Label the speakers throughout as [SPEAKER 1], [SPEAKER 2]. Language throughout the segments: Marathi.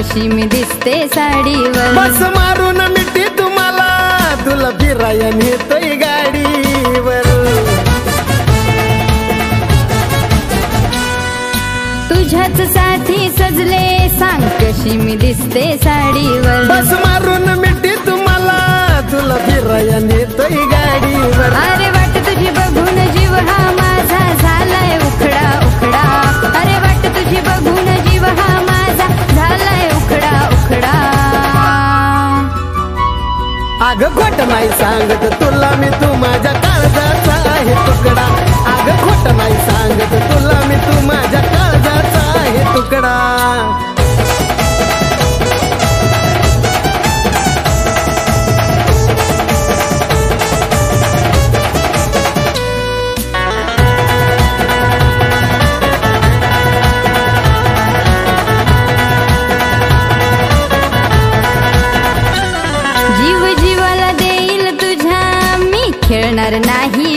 [SPEAKER 1] कशी मी दिसते साडीवर.
[SPEAKER 2] बस मारून मिठी तुम्हाला तुला फिराया नेतोय गाडीवर.
[SPEAKER 1] तुझ्याच साठी सजले सांग कशी मी दिसते साडीवर.
[SPEAKER 2] बस मारून मिठी तुम्हाला तुला फिराया नेतोय गाडीवर.
[SPEAKER 1] अरे वाट तुझी बघून जीव हा
[SPEAKER 2] आग खोट नाही सांगत तुला मी तू माझ्या काळजाचा आहे तुकडा. आग खोट नाही सांगत तुला मी तू माझ्या काळजाचा आहे तुकडा.
[SPEAKER 1] खेळणार नाही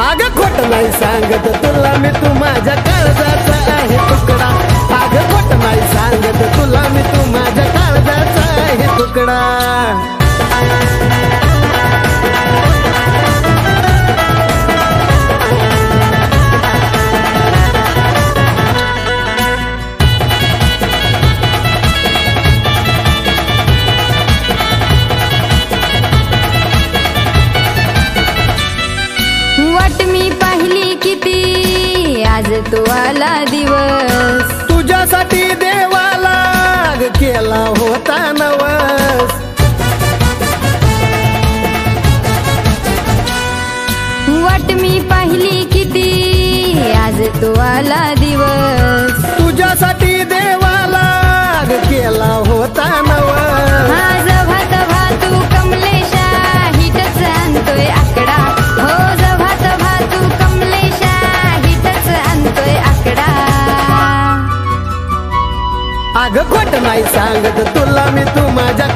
[SPEAKER 2] अग खोट नाही सांगत तुला मी तू माझ्या काळजाचा आहे तुकडा. अग खोट नाही सांगत तुला मी तू माझ्या काळजाचा आहे तुकडा.
[SPEAKER 1] तो आला दिवस.
[SPEAKER 2] तुझ्यासाठी देवाला केला होता नवस.
[SPEAKER 1] वाट मी पाहिली किती आज तो आला दिवस.
[SPEAKER 2] तुझ्यासाठी देवाला केला होता नवस. सांगत तुला मी तू माझ्या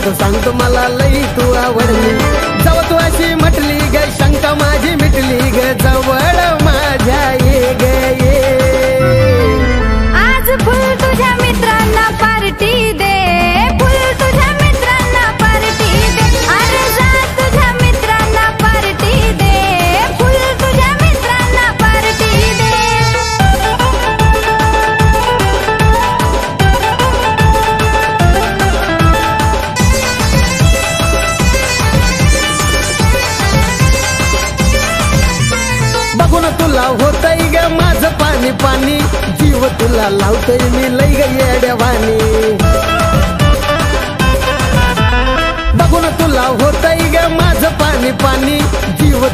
[SPEAKER 2] मधून सांगतो मला लई तू आवडली.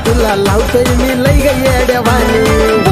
[SPEAKER 2] तुला लावतोय मी लई लय येड्यावानी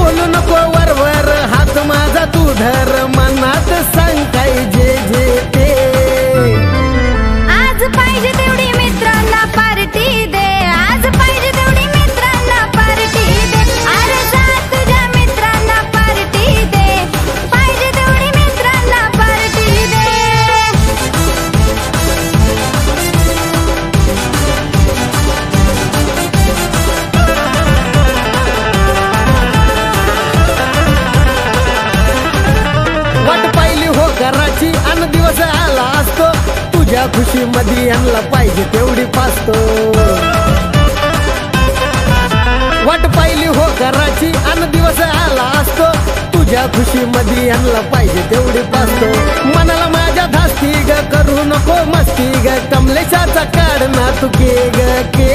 [SPEAKER 2] नको मस्ती ग कमलेशाचा काढ ना तू के ग के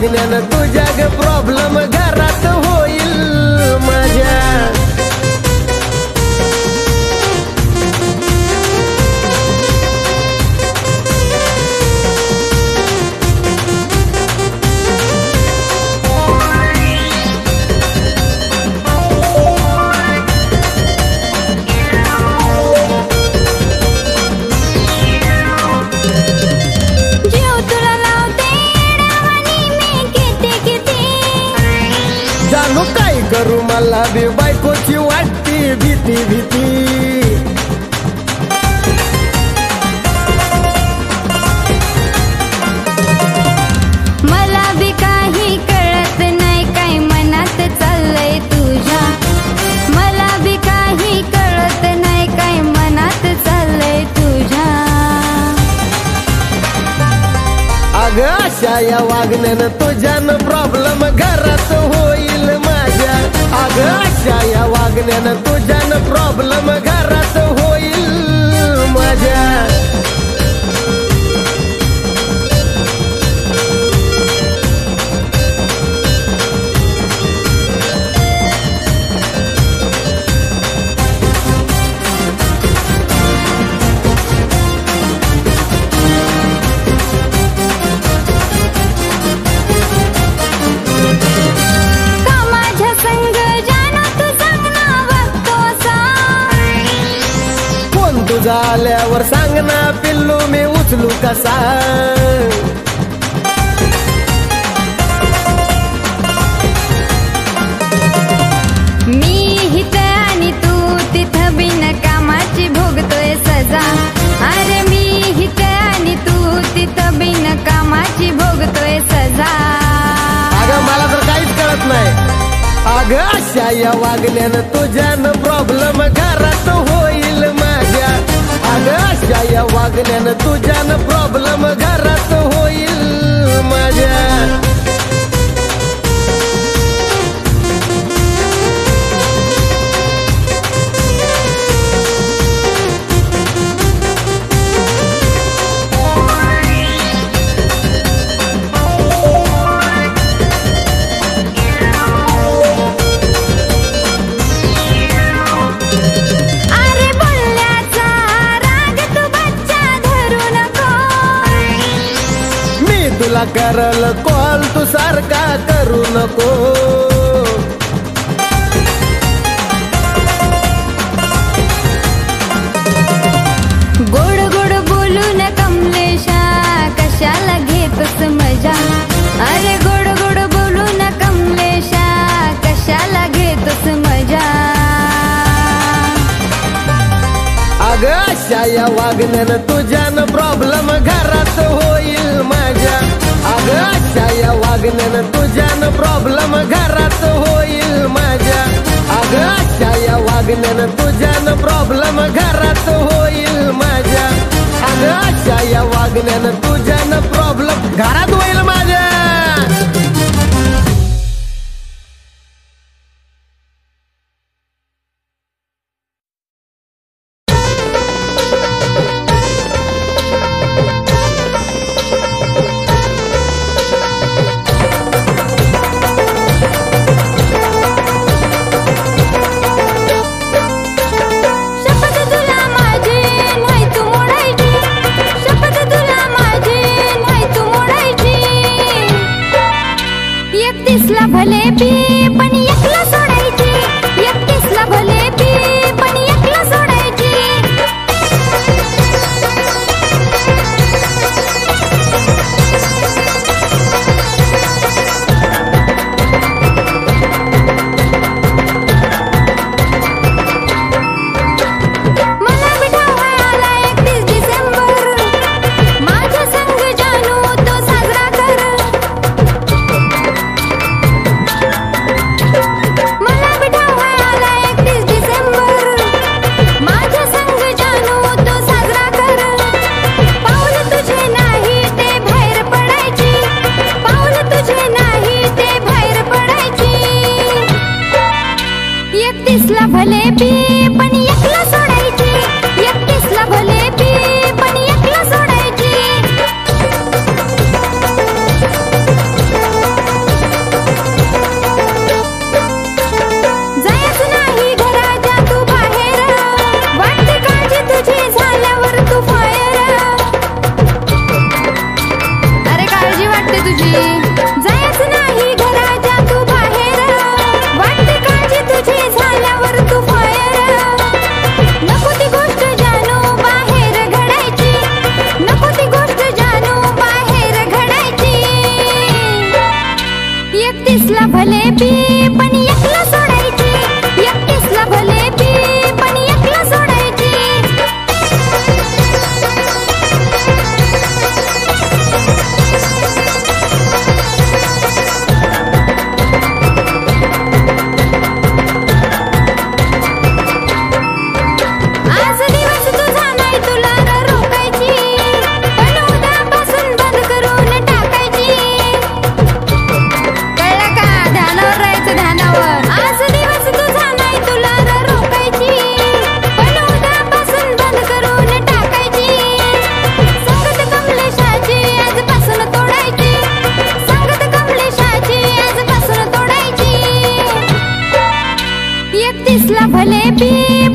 [SPEAKER 1] लागल्यानं तुझ्या
[SPEAKER 2] ग प्रॉब्लेम घरात नवी बायकोची वाटती भीती भीती.
[SPEAKER 1] मला बी काही कळत नाही काय मनात चाललंय तुझ्या. मला बी काही कळत नाही काय मनात चाललंय तुझ्या.
[SPEAKER 2] अग अशा या वागण्यानं तुझ्यानं प्रॉब्लेम घरात हो वागण्यानं तुझ्यानं प्रॉब्लेम घरात
[SPEAKER 1] झाल्यावर सांग
[SPEAKER 2] ना पिल्लू मी उचलू कसा?
[SPEAKER 1] मी हित आणि तू तिथं बिन कामाची भोगतोय सजा. अरे मी हित आणि तू तिथं बिन कामाची भोगतोय सजा.
[SPEAKER 2] अगं मला तर काहीच कळत नाही. अगं अशा या वागल्यानं तुझ्यानं प्रॉब्लेम घरात तुझ्या या वागण्यानं तुझ्यानं प्रॉब्लेम घरात होईल माझ्या. तुला करल कॉल तू सारखा करू नको.
[SPEAKER 1] गोड गोड न कमलेशा कशाला घेतस मजा? अरे गोड गोड न कमलेशा कशाला घेतच मजा?
[SPEAKER 2] अग अशा या वागण्यानं तुझ्यानं प्रॉब्लेम घरात होईल माझ्या. अगं या वागण्यानं तुझ्यानं प्रॉब्लेम घरात होईल माझ्या अगं या वागण्यानं तुझ्यानं प्रॉब्लेम घरात होईल माझ्या अगं या वागण्यानं तुझ्यानं प्रॉब्लेम
[SPEAKER 1] घरात होईल माझ्या.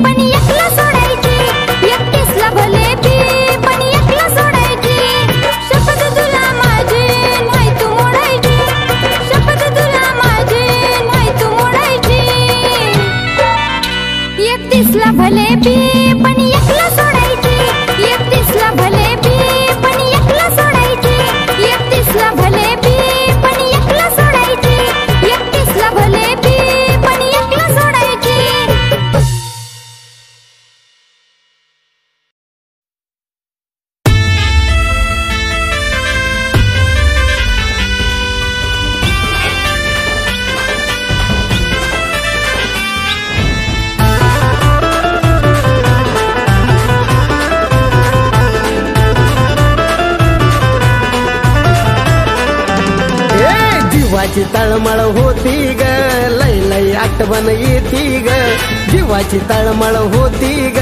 [SPEAKER 2] बनिया जीवाची तळमळ होती ग. लय लय आठवण येती ग. जीवाची तळमळ होती ग.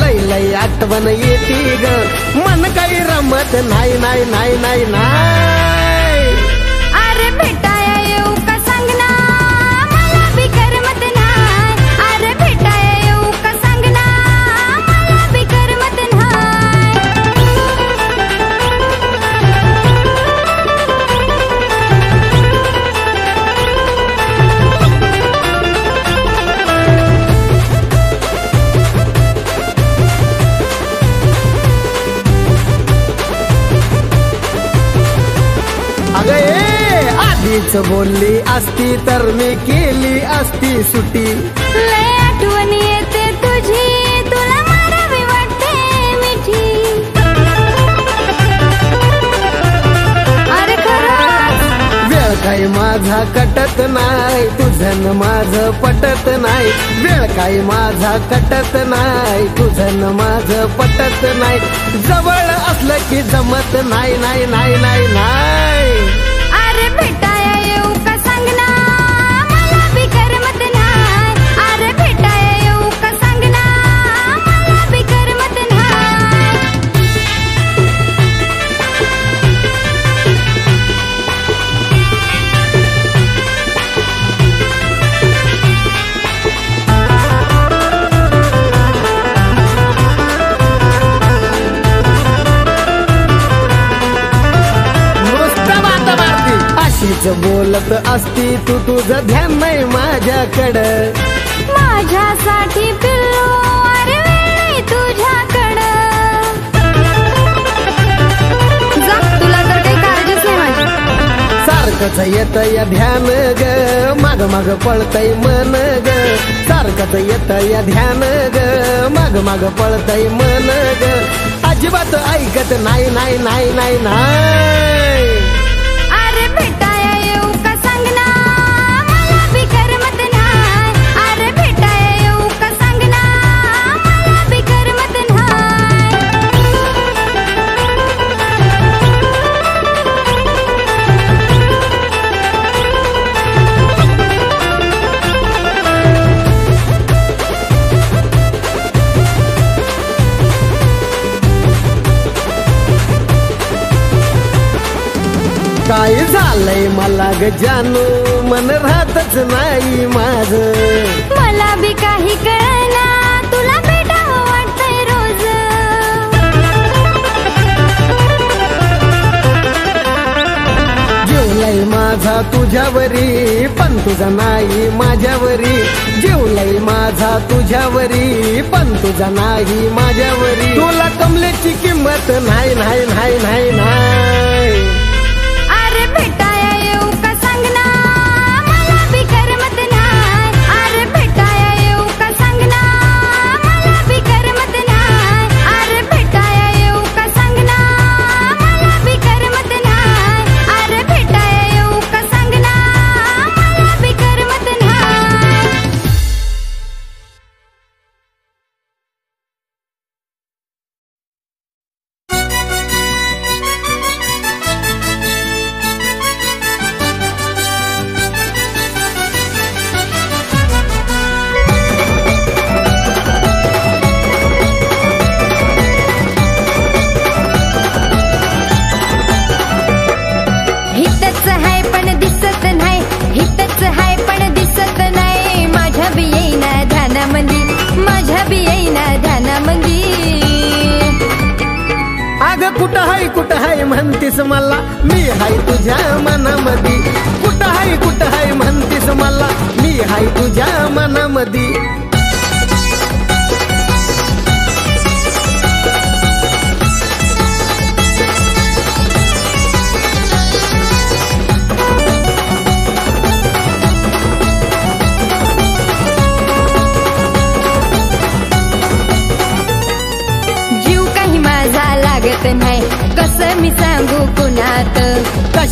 [SPEAKER 2] लय लय आठवण येती ग. मन काही रमत नाही नाही नाही नाही नाही. आधीच बोलली असती तर मी केली असती सुटी
[SPEAKER 1] लय आठवण येते तुझी तुला मारावी वाटते मिठी. अरे खरंच.
[SPEAKER 2] वेळ काही माझा कटत नाही तुझं न माझं पटत नाही. वेळ काही माझा कटत नाही तुझं न माझं पटत नाही. जवळ असलं की जमत नाही नाही नाही नाही नाही. अशीच बोलत असती तू तुझं ध्यान नाही माझ्याकडं.
[SPEAKER 1] माझ्यासाठी पिल्लू अरे वेळी तुझ्याकडं. जा तुला तर काही काळजीच नाही माझी.
[SPEAKER 2] सारखंच येत या ध्यान ग माग माग पळतय मन ग. सारखंच येत या ध्यान ग माग माग पळतय मन ग. अजिबात ऐकत नाही नाही नाही नाही नाही. काय झालंय? मला ग जानू मन राहतच नाही माझ.
[SPEAKER 1] मला बी काही कळना तुला भेटावं वाटतंय रोज.
[SPEAKER 2] माझा तुझ्यावरी पण तुझा नाही माझ्यावरी. जीव लई माझा तुझ्यावरी पण तुझा नाही माझ्यावरी. तुला कमलेची किंमत नाही नाही नाही नाही नाही.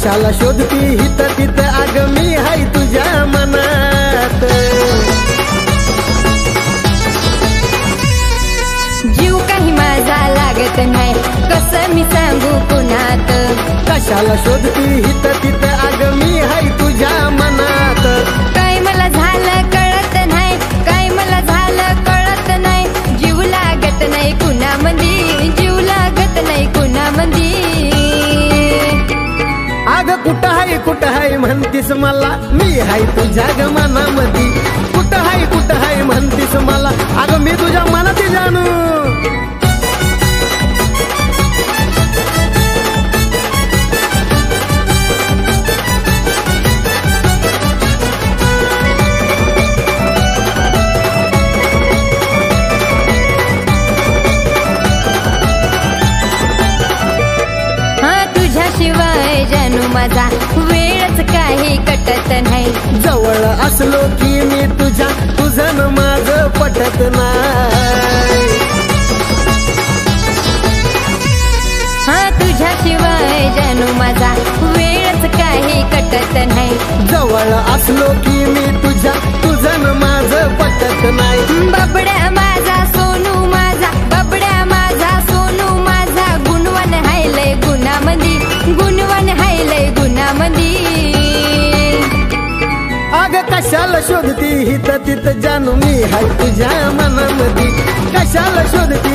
[SPEAKER 2] कशाला शोधती हित तित अग मी हाय तुझ्या मनात.
[SPEAKER 1] जीव काही माझा लागत नाही कसं मी सांगू कुणात?
[SPEAKER 2] कशाला शोधती हित तित अग मी हाय तुझ्या मनात.
[SPEAKER 1] काय मला झालं कळत नाही काय मला झालं कळत नाही. जीव लागत नाही कुणामंदी जीव लागत नाही कुणामंदी.
[SPEAKER 2] अग कुठं हाय कुठं हाय म्हणतीस मला? मी हाय तुझ्या ग मनामधी. कुठं हाय कुठं हाय म्हणतीस मला? अगं मी तुझ्या मनात जाणू
[SPEAKER 1] माझा. वेळच काही कटत नाही.
[SPEAKER 2] जवळ असलो की मी तुझ्या तुझं न माझं पटत नाही.
[SPEAKER 1] हा तुझ्याशिवाय जानू माझा. वेळच काही कटत नाही.
[SPEAKER 2] जवळ असलो की मी तुझ्या तुझं न माझं पटत नाही.
[SPEAKER 1] बबड्या माझा सोनू माझा. बबड्या माझा सोनू माझा. गुणवन हायलय गुणवन हायलय
[SPEAKER 2] अग कशाला शोधती? हित तित जानू मी हाय तुझ्या मनामधी कशाला शोधती?